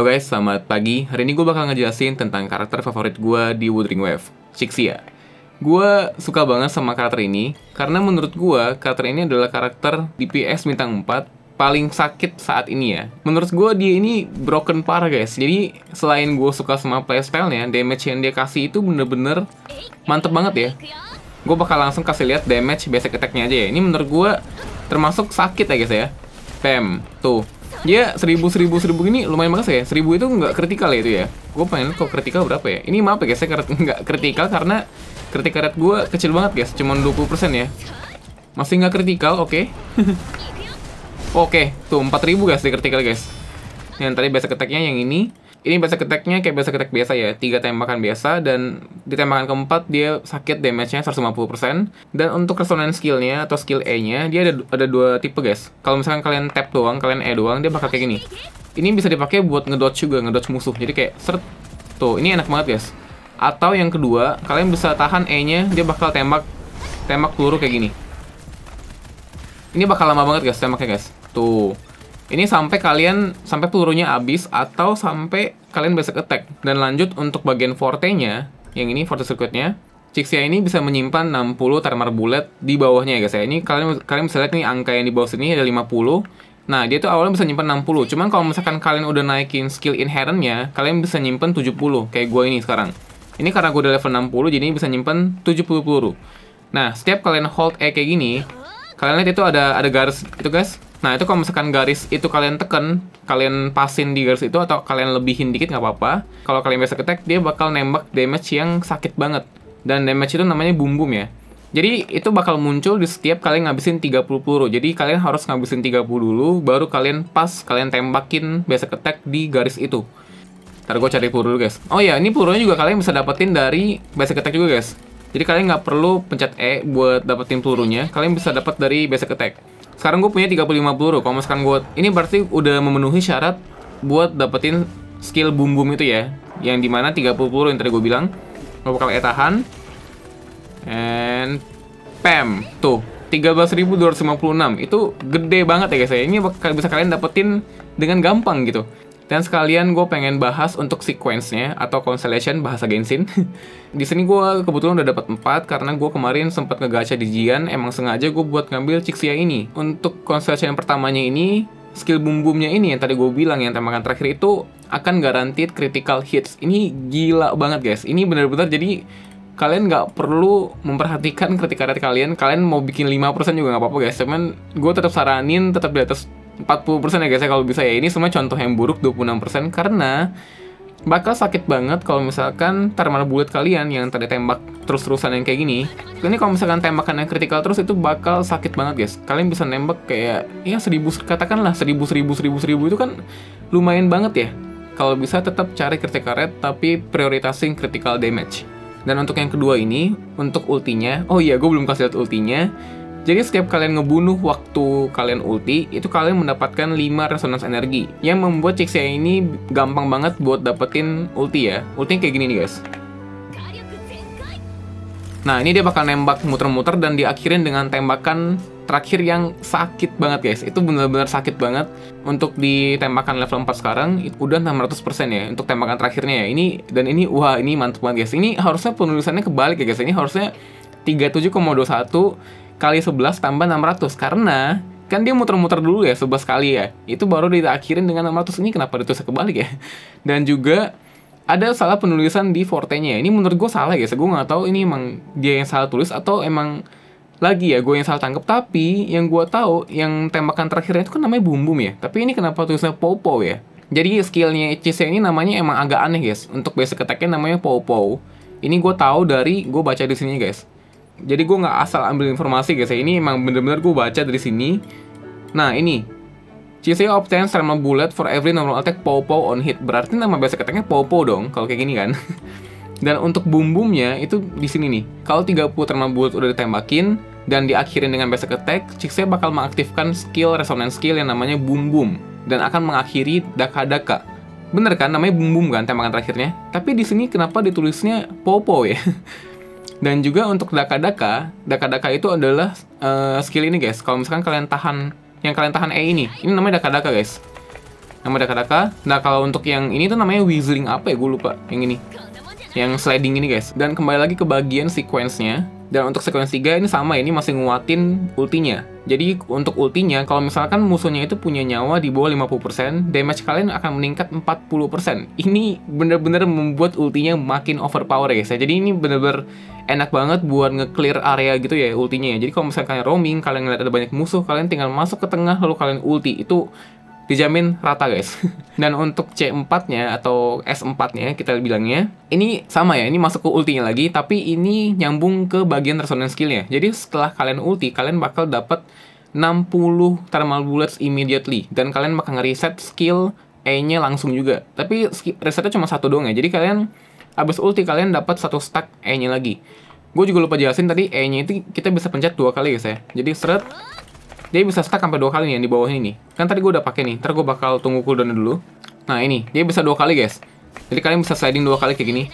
Halo guys, selamat pagi. Hari ini gue bakal ngejelasin tentang karakter favorit gue di Wuthering Wave, Shixia. Gue suka banget sama karakter ini, karena menurut gue, karakter ini adalah karakter DPS bintang 4 paling sakit saat ini ya. Menurut gue dia ini broken parah guys. Jadi selain gue suka sama playstyle-nya, damage yang dia kasih itu bener-bener mantep banget ya. Gue bakal langsung kasih lihat damage basic attack-nya aja ya. Ini menurut gue termasuk sakit ya guys ya. Pem, tuh. Dia seribu seribu seribu gini lumayan banget ya. Seribu itu nggak kritikal ya itu ya. Gue pengen kok kritikal berapa ya? Ini maaf ya guys, saya nggak kritikal karena kritikal rate gue kecil banget guys, cuma 20% ya. Masih nggak kritikal, oke. Okay. oke, okay, tuh 4000 guys di kritikal guys. Yang tadi basic attack-nya yang ini ini basic attack-nya kayak basic attack biasa ya, tiga tembakan biasa dan di tembakan keempat dia sakit damage-nya 150% dan untuk resonance skill-nya atau skill E-nya dia ada ada dua tipe guys. Kalau misalkan kalian tap doang, kalian E doang, dia bakal kayak gini. Ini bisa dipakai buat ngedodge juga, ngedodge musuh. Jadi kayak seret tuh, ini enak banget guys. Atau yang kedua, kalian bisa tahan E-nya, dia bakal tembak tembak peluru kayak gini. Ini bakal lama banget guys tembaknya guys. Tuh. Ini sampai kalian sampai pelurunya habis atau sampai kalian basic attack. Dan lanjut untuk bagian forte-nya, yang ini forte circuit-nya, Cixia ini bisa menyimpan 60 thermal bullet di bawahnya ya guys ya. Ini kalian kalian bisa lihat nih angka yang di bawah sini ada 50. Nah, dia tuh awalnya bisa nyimpan 60. Cuman kalau misalkan kalian udah naikin skill inherentnya, kalian bisa nyimpen 70 kayak gue ini sekarang. Ini karena gue udah level 60 jadi bisa nyimpen 70 peluru. Nah, setiap kalian hold E kayak gini, kalian lihat itu ada ada garis itu guys Nah, itu kalau misalkan garis itu kalian tekan, kalian pasin di garis itu atau kalian lebihin dikit nggak apa-apa. Kalau kalian biasa ketek, dia bakal nembak damage yang sakit banget. Dan damage itu namanya boom ya. Jadi itu bakal muncul di setiap kalian ngabisin 30 peluru. Jadi kalian harus ngabisin 30 dulu, baru kalian pas kalian tembakin biasa ketek di garis itu. Ntar gue cari peluru dulu guys. Oh ya, ini pelurunya juga kalian bisa dapetin dari basic attack juga guys. Jadi kalian nggak perlu pencet E buat dapetin pelurunya, kalian bisa dapat dari basic attack. Sekarang gue punya 35 peluru. Kalau misalkan gue ini berarti udah memenuhi syarat buat dapetin skill boom boom itu ya. Yang di mana 30 peluru yang tadi gue bilang. Gue bakal E tahan. And pam. Tuh, 13.256. Itu gede banget ya guys ya. Ini bisa kalian dapetin dengan gampang gitu. Dan sekalian gue pengen bahas untuk sequence-nya atau constellation bahasa Genshin. di sini gue kebetulan udah dapat 4 karena gue kemarin sempat ngegacha di Jian, emang sengaja gue buat ngambil Cixia ini. Untuk constellation yang pertamanya ini, skill boom boomnya ini yang tadi gue bilang yang tembakan terakhir itu akan guaranteed critical hits. Ini gila banget guys. Ini bener-bener jadi kalian nggak perlu memperhatikan critical rate kalian. Kalian mau bikin 5% juga nggak apa-apa guys. Cuman gue tetap saranin tetap di atas 40% ya guys ya kalau bisa ya. Ini semua contoh yang buruk 26% karena bakal sakit banget kalau misalkan thermal bullet kalian yang tadi tembak terus-terusan yang kayak gini. Ini kalau misalkan tembakan yang kritikal terus itu bakal sakit banget guys. Kalian bisa nembak kayak ya seribu katakanlah seribu seribu seribu seribu itu kan lumayan banget ya. Kalau bisa tetap cari critical rate tapi prioritasin critical damage. Dan untuk yang kedua ini, untuk ultinya, oh iya gue belum kasih lihat ultinya jadi setiap kalian ngebunuh waktu kalian ulti, itu kalian mendapatkan 5 resonance energi. Yang membuat Cixia ini gampang banget buat dapetin ulti ya. Ulti kayak gini nih guys. Nah ini dia bakal nembak muter-muter dan diakhirin dengan tembakan terakhir yang sakit banget guys. Itu benar-benar sakit banget. Untuk ditembakan level 4 sekarang, itu udah 600% ya untuk tembakan terakhirnya ya. Ini dan ini wah ini mantep banget guys. Ini harusnya penulisannya kebalik ya guys. Ini harusnya 37,21 kali 11 tambah 600 karena kan dia muter-muter dulu ya 11 kali ya. Itu baru diakhirin dengan 600 ini kenapa ditulis kebalik ya? Dan juga ada salah penulisan di forte-nya. Ini menurut gue salah ya gue nggak tahu ini emang dia yang salah tulis atau emang lagi ya gue yang salah tangkap tapi yang gue tahu yang tembakan terakhirnya itu kan namanya bum bum ya. Tapi ini kenapa tulisnya popo ya? Jadi skillnya HC ini namanya emang agak aneh guys. Untuk basic attack-nya namanya popo. Ini gue tahu dari gue baca di sini guys jadi gue nggak asal ambil informasi guys ya. Ini emang bener-bener gue baca dari sini. Nah ini. CC obtains thermal bullet for every normal attack Popo on hit. Berarti nama biasa attacknya Popo dong kalau kayak gini kan. Dan untuk boom boomnya itu di sini nih. Kalau 30 thermal bullet udah ditembakin dan diakhirin dengan basic attack CC bakal mengaktifkan skill resonance skill yang namanya boom boom dan akan mengakhiri daka daka bener kan? Namanya boom boom kan tembakan terakhirnya. Tapi di sini kenapa ditulisnya Popo ya Dan juga untuk daka-daka, daka-daka itu adalah uh, skill ini guys. Kalau misalkan kalian tahan, yang kalian tahan E ini, ini namanya daka-daka guys. nama Daka-Daka. Nah, kalau untuk yang ini tuh namanya Whizzling apa ya? Gue lupa. Yang ini. Yang sliding ini, guys. Dan kembali lagi ke bagian sequence-nya. Dan untuk sequence 3 ini sama ini masih nguatin ultinya. Jadi untuk ultinya kalau misalkan musuhnya itu punya nyawa di bawah 50%, damage kalian akan meningkat 40%. Ini bener-bener membuat ultinya makin overpower guys ya. Jadi ini bener-bener enak banget buat nge-clear area gitu ya ultinya ya. Jadi kalau misalkan kalian roaming, kalian ngeliat ada banyak musuh, kalian tinggal masuk ke tengah lalu kalian ulti. Itu dijamin rata guys. Dan untuk C4-nya atau S4-nya kita bilangnya, ini sama ya, ini masuk ke ultinya lagi, tapi ini nyambung ke bagian resonance skill-nya. Jadi setelah kalian ulti, kalian bakal dapat 60 thermal bullets immediately dan kalian bakal ngereset skill E-nya langsung juga. Tapi resetnya cuma satu doang ya. Jadi kalian abis ulti kalian dapat satu stack E-nya lagi. Gue juga lupa jelasin tadi E-nya itu kita bisa pencet dua kali guys ya. Jadi seret dia bisa stuck sampai dua kali nih yang di bawah ini. Kan tadi gue udah pakai nih. Ntar gue bakal tunggu cooldown dulu. Nah ini, dia bisa dua kali guys. Jadi kalian bisa sliding dua kali kayak gini.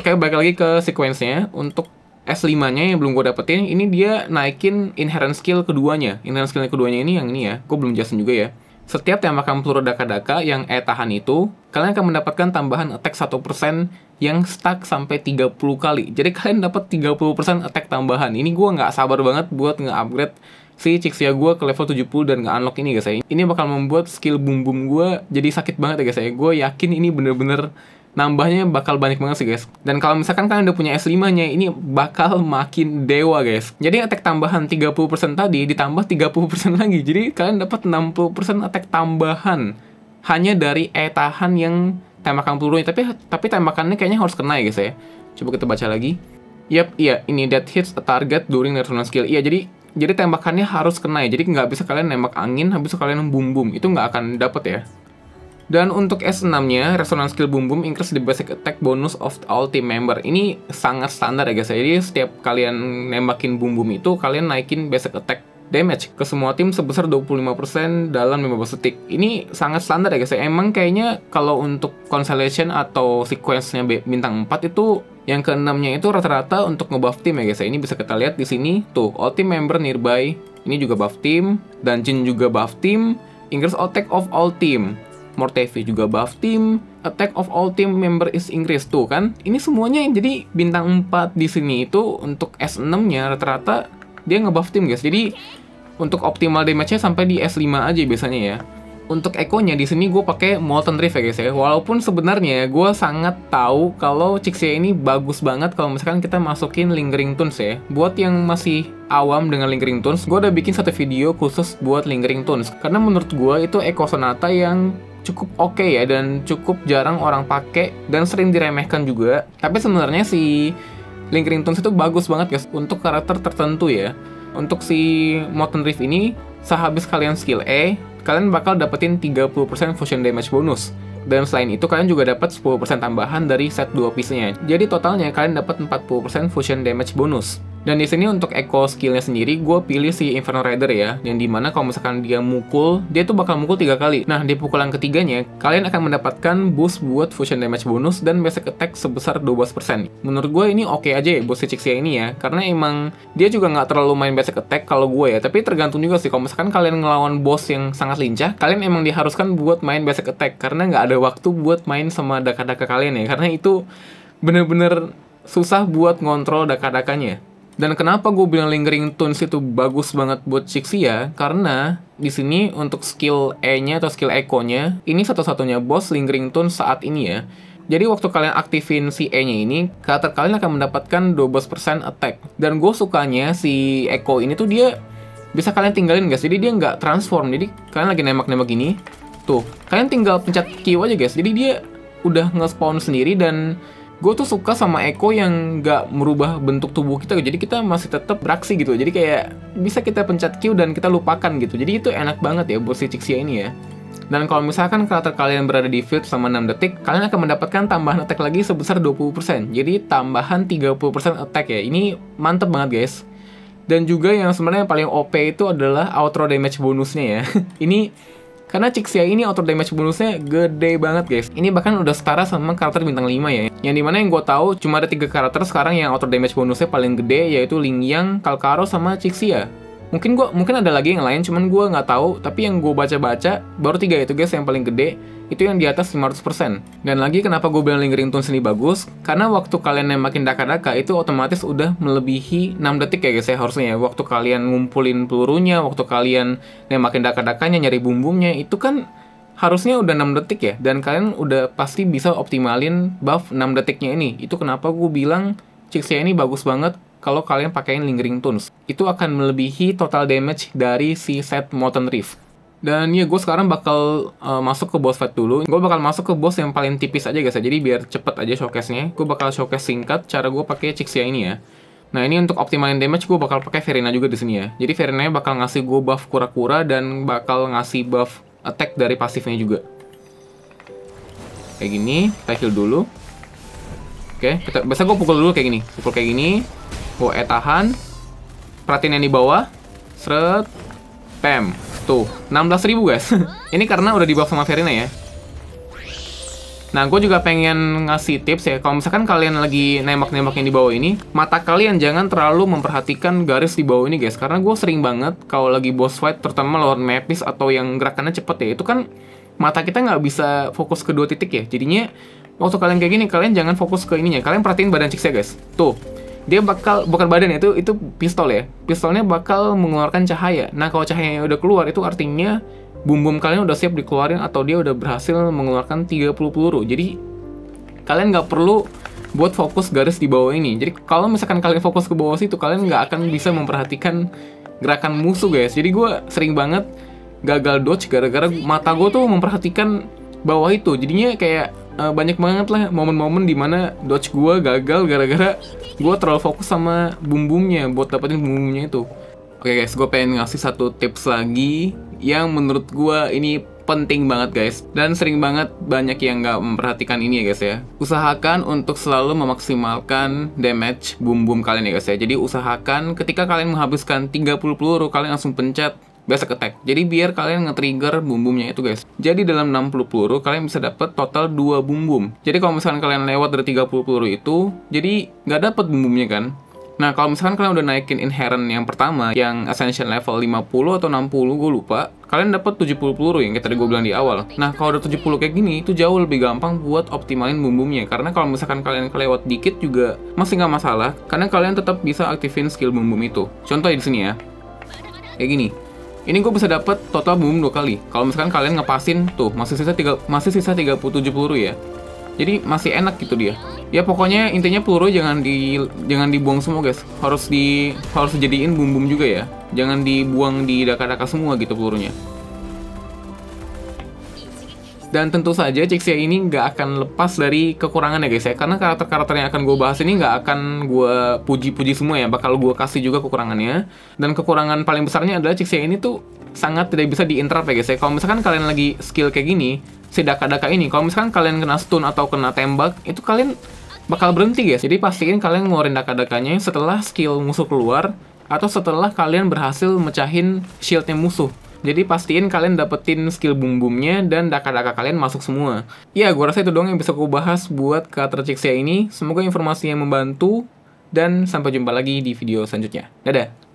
Oke, balik lagi ke sequence-nya. Untuk S5-nya yang belum gue dapetin, ini dia naikin inherent skill keduanya. Inherent skill keduanya ini yang ini ya. Gue belum jelasin juga ya. Setiap tembakan peluru daka-daka yang E tahan itu, kalian akan mendapatkan tambahan attack 1% yang stuck sampai 30 kali. Jadi kalian dapat 30% attack tambahan. Ini gue nggak sabar banget buat nge-upgrade si Cixia gue ke level 70 dan nggak unlock ini guys ya. Ini bakal membuat skill boom boom gue jadi sakit banget ya guys ya. Gue yakin ini bener-bener nambahnya bakal banyak banget sih guys. Dan kalau misalkan kalian udah punya S5-nya, ini bakal makin dewa guys. Jadi attack tambahan 30% tadi ditambah 30% lagi. Jadi kalian dapat 60% attack tambahan hanya dari E tahan yang tembakan pelurunya. Tapi tapi tembakannya kayaknya harus kena ya guys ya. Coba kita baca lagi. Yap, iya, ini that hits a target during resonance skill. Iya, jadi jadi tembakannya harus kena ya jadi nggak bisa kalian nembak angin habis kalian boom boom itu nggak akan dapet ya dan untuk S6 nya resonance skill boom boom increase the basic attack bonus of all team member ini sangat standar ya guys ya. jadi setiap kalian nembakin boom boom itu kalian naikin basic attack damage ke semua tim sebesar 25% dalam 15 detik. Ini sangat standar ya guys ya. Emang kayaknya kalau untuk constellation atau sequence-nya bintang 4 itu yang keenamnya itu rata-rata untuk ngebuff tim ya guys ya. Ini bisa kita lihat di sini tuh all team member nearby. Ini juga buff tim, Dungeon juga buff tim, increase attack of all team. Mortevi juga buff tim, attack of all team member is increased tuh kan. Ini semuanya jadi bintang 4 di sini itu untuk S6-nya rata-rata dia ngebuff tim guys. Jadi untuk optimal damage-nya sampai di S5 aja biasanya ya untuk ekonya di sini gue pakai Molten Rift ya guys ya. Walaupun sebenarnya gue sangat tahu kalau Cixia ini bagus banget kalau misalkan kita masukin Lingering Tunes ya. Buat yang masih awam dengan Lingering Tunes, gue udah bikin satu video khusus buat Lingering Tunes. Karena menurut gue itu Eko Sonata yang cukup oke okay ya dan cukup jarang orang pakai dan sering diremehkan juga. Tapi sebenarnya si Lingering Tunes itu bagus banget guys untuk karakter tertentu ya. Untuk si Molten Rift ini, sehabis kalian skill E, kalian bakal dapetin 30% fusion damage bonus. Dan selain itu kalian juga dapat 10% tambahan dari set 2 piece-nya. Jadi totalnya kalian dapat 40% fusion damage bonus. Dan di sini untuk echo skillnya sendiri, gue pilih si Inferno Rider ya, yang di mana kalau misalkan dia mukul, dia tuh bakal mukul tiga kali. Nah, di pukulan ketiganya, kalian akan mendapatkan boost buat fusion damage bonus dan basic attack sebesar 12%. Menurut gue ini oke okay aja ya buat si Cixia ini ya, karena emang dia juga nggak terlalu main basic attack kalau gue ya, tapi tergantung juga sih kalau misalkan kalian ngelawan boss yang sangat lincah, kalian emang diharuskan buat main basic attack, karena nggak ada waktu buat main sama daka-daka kalian ya, karena itu bener-bener susah buat ngontrol daka-dakanya. Dan kenapa gue bilang Lingering Tunes itu bagus banget buat Cixia? Karena di sini untuk skill E-nya atau skill Echo-nya, ini satu-satunya boss Lingering Tunes saat ini ya. Jadi waktu kalian aktifin si E-nya ini, karakter kalian akan mendapatkan 12% attack. Dan gue sukanya si Echo ini tuh dia bisa kalian tinggalin guys. Jadi dia nggak transform. Jadi kalian lagi nembak-nembak gini, tuh kalian tinggal pencet Q aja guys. Jadi dia udah nge-spawn sendiri dan gue tuh suka sama Eko yang nggak merubah bentuk tubuh kita jadi kita masih tetap beraksi gitu jadi kayak bisa kita pencet Q dan kita lupakan gitu jadi itu enak banget ya buat si Cixia ini ya dan kalau misalkan karakter kalian berada di field selama 6 detik, kalian akan mendapatkan tambahan attack lagi sebesar 20%. Jadi tambahan 30% attack ya. Ini mantep banget guys. Dan juga yang sebenarnya paling OP itu adalah outro damage bonusnya ya. ini karena Cixia ini auto damage bonusnya gede banget guys. Ini bahkan udah setara sama karakter bintang 5 ya. Yang di mana yang gue tahu cuma ada tiga karakter sekarang yang auto damage bonusnya paling gede yaitu Ling Yang, Kalkaro, sama Cixia. Mungkin gua mungkin ada lagi yang lain cuman gua nggak tahu. Tapi yang gue baca-baca baru tiga itu guys yang paling gede itu yang di atas 500% dan lagi kenapa gue bilang lingering tunes ini bagus? Karena waktu kalian nembakin daka-daka itu otomatis udah melebihi 6 detik ya guys ya harusnya ya. Waktu kalian ngumpulin pelurunya waktu kalian nembakin daka-dakanya nyari bumbumnya itu kan harusnya udah 6 detik ya. Dan kalian udah pasti bisa optimalin buff 6 detiknya ini. Itu kenapa gue bilang Cixia ini bagus banget kalau kalian pakaiin Lingering Tunes. Itu akan melebihi total damage dari si set Molten Rift. Dan ya gue sekarang bakal uh, masuk ke boss fight dulu. Gue bakal masuk ke boss yang paling tipis aja guys ya. Jadi biar cepet aja showcase-nya. Gue bakal showcase singkat cara gue pakai Cixia ini ya. Nah ini untuk optimalin damage gue bakal pakai Verina juga di sini ya. Jadi Verina bakal ngasih gue buff kura-kura dan bakal ngasih buff attack dari pasifnya juga. Kayak gini, kita heal dulu. Oke, kita biasa gue pukul dulu kayak gini. Pukul kayak gini, gue E tahan. Perhatiin yang di bawah. Seret. Pem. Tuh, 16.000 guys. ini karena udah di buff sama Verina ya. Nah, gue juga pengen ngasih tips ya. Kalau misalkan kalian lagi nembak-nembak yang di bawah ini, mata kalian jangan terlalu memperhatikan garis di bawah ini, guys. Karena gue sering banget kalau lagi boss fight, terutama lawan Mepis atau yang gerakannya cepet ya, itu kan mata kita nggak bisa fokus ke dua titik ya. Jadinya, waktu kalian kayak gini, kalian jangan fokus ke ininya. Kalian perhatiin badan Cix ya, guys. Tuh, dia bakal bukan badan itu itu pistol ya. Pistolnya bakal mengeluarkan cahaya. Nah kalau cahayanya udah keluar itu artinya bum bum kalian udah siap dikeluarin atau dia udah berhasil mengeluarkan 30 peluru. Jadi kalian nggak perlu buat fokus garis di bawah ini. Jadi kalau misalkan kalian fokus ke bawah situ kalian nggak akan bisa memperhatikan gerakan musuh guys. Jadi gue sering banget gagal dodge gara-gara mata gue tuh memperhatikan bawah itu. Jadinya kayak uh, banyak banget lah momen-momen di mana dodge gue gagal gara-gara gue terlalu fokus sama bumbumnya buat dapetin bumbumnya itu. Oke okay guys gue pengen ngasih satu tips lagi yang menurut gue ini penting banget guys. Dan sering banget banyak yang nggak memperhatikan ini ya guys ya. Usahakan untuk selalu memaksimalkan damage bumbum kalian ya guys ya. Jadi usahakan ketika kalian menghabiskan 30 peluru kalian langsung pencet basic attack. Jadi biar kalian nge-trigger bumbumnya itu guys. Jadi dalam 60 peluru kalian bisa dapat total 2 bumbum. Jadi kalau misalkan kalian lewat dari 30 peluru itu, jadi nggak dapat bumbumnya kan. Nah, kalau misalkan kalian udah naikin inherent yang pertama, yang ascension level 50 atau 60, gue lupa, kalian dapat 70 peluru yang tadi gue bilang di awal. Nah, kalau udah 70 kayak gini, itu jauh lebih gampang buat optimalin bumbumnya. Karena kalau misalkan kalian kelewat dikit juga masih nggak masalah, karena kalian tetap bisa aktifin skill bumbum itu. Contoh di sini ya. Kayak gini ini gue bisa dapat total boom dua kali. Kalau misalkan kalian ngepasin tuh masih sisa tiga masih sisa 37 peluru ya. Jadi masih enak gitu dia. Ya pokoknya intinya peluru jangan di jangan dibuang semua guys. Harus di harus dijadiin boom boom juga ya. Jangan dibuang di daka-daka semua gitu pelurunya. Dan tentu saja Cixia ini nggak akan lepas dari kekurangan ya guys ya. Karena karakter-karakter yang akan gue bahas ini nggak akan gue puji-puji semua ya. Bakal gue kasih juga kekurangannya. Dan kekurangan paling besarnya adalah Cixia ini tuh sangat tidak bisa diinterrupt ya guys ya. Kalau misalkan kalian lagi skill kayak gini Si daka-daka ini Kalau misalkan kalian kena stun atau kena tembak Itu kalian bakal berhenti guys. Jadi pastiin kalian ngeluarin daka-dakanya setelah skill musuh keluar Atau setelah kalian berhasil mecahin shieldnya musuh jadi pastiin kalian dapetin skill boom-boomnya dan daka-daka kalian masuk semua. Ya, gue rasa itu dong yang bisa gue bahas buat karakter Cixia ini. Semoga informasinya membantu dan sampai jumpa lagi di video selanjutnya. Dadah!